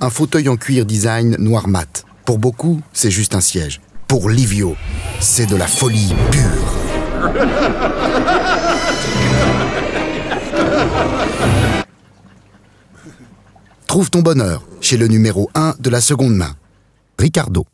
un fauteuil en cuir design noir mat. Pour beaucoup, c'est juste un siège. Pour Livio, c'est de la folie pure. Trouve ton bonheur chez le numéro 1 de la seconde main. Ricardo.